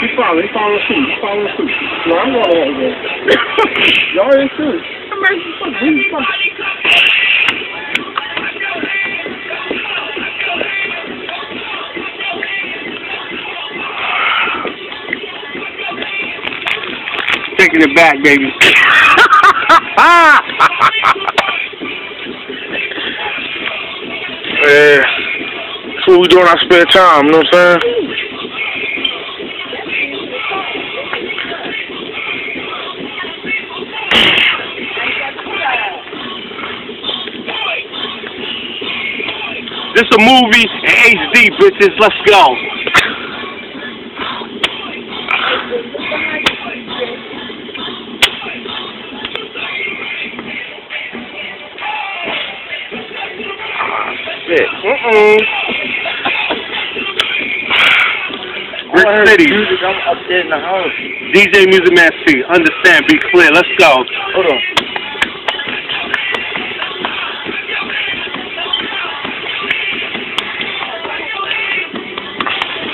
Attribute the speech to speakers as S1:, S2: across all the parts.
S1: He following, he following suit, he following suit. No, I'm going with it. Y'all ain't serious. I'm actually fucking, we fucking.
S2: Taking it back, baby.
S3: Yeah. That's what we do in our spare time, you know what I'm saying?
S2: This a movie in HD, bitches. Let's go.
S3: Shit. Mm-mm.
S2: Brick City,
S1: Music, I'm up there in the house.
S2: DJ Music Man C. Understand, be clear. Let's go.
S1: Hold on.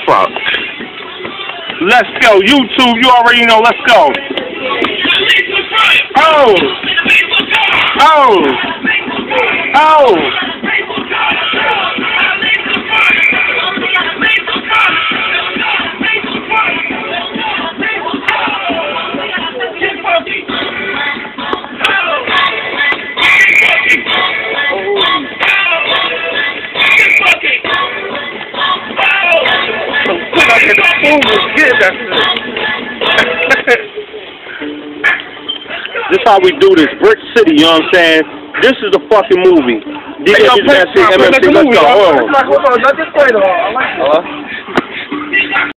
S3: Fuck.
S2: Let's go. YouTube, you already know. Let's go. Oh. Oh. Oh.
S3: Fucking the food was good, that's it.
S2: This how we do this. Brick City, you know what I'm saying? This is the fucking movie. DJ
S3: Hey, yo,
S2: Music Man C.
S3: play- play
S2: MMC. Let's
S3: movie,
S2: go. Hold on.
S1: Hold on, let this play though. I like it.
S3: Hello?